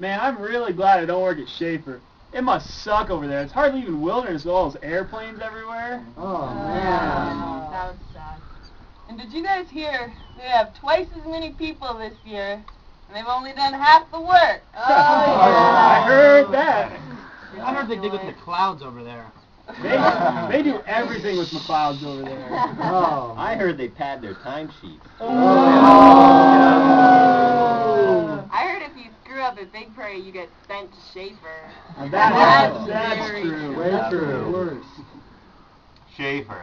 Man, I'm really glad I don't work at Schafer. It must suck over there. It's hardly even wilderness with all those airplanes everywhere. Oh, man. Oh, that was sad. And did you guys hear they have twice as many people this year, and they've only done half the work? Oh, yeah. I heard that. I heard they dig with the clouds over there. They, they do everything with McLeod's over there. Oh. I heard they pad their timesheets. I heard if you screw up at Big Prairie, you get sent to Schafer. That, That's that's very true. Way That's true. Worse. Schafer.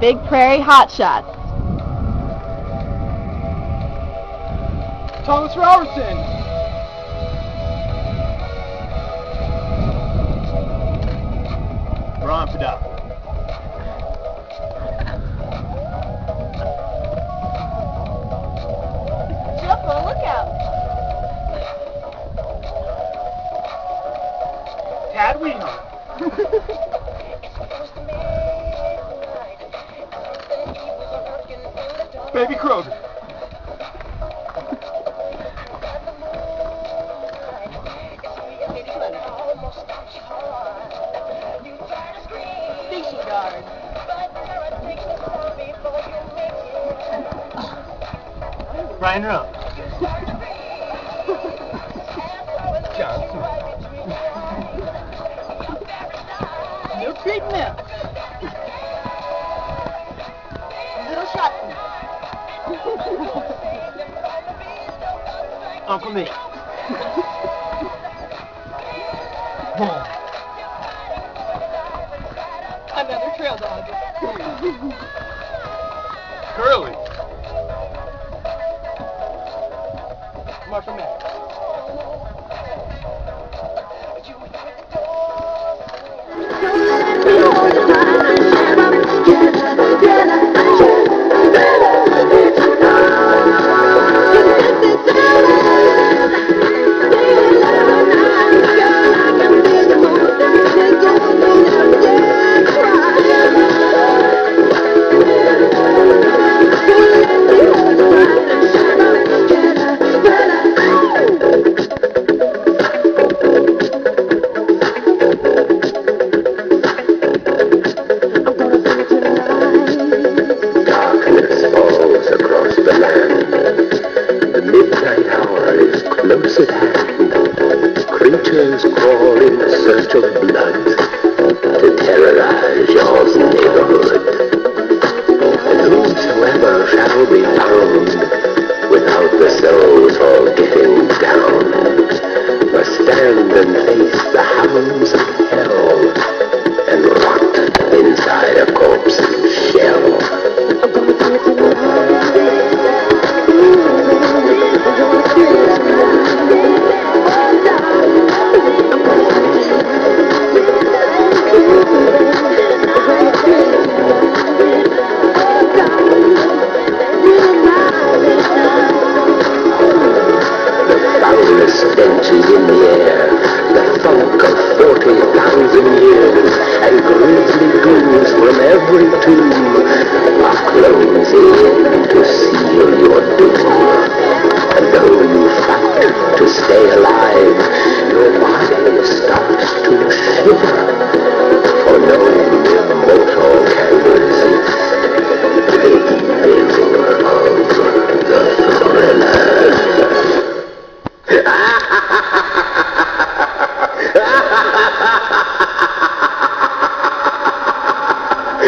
Big Prairie Hotshots. Thomas Robertson. Ron Fidel. Jump on lookout. Tad Weehart. Baby Kroger. Brian Rowe. Uncle Nick. Another trail dog. Curly. Marshall Mack. The land. The midnight hour is close at hand. Creatures crawl in search of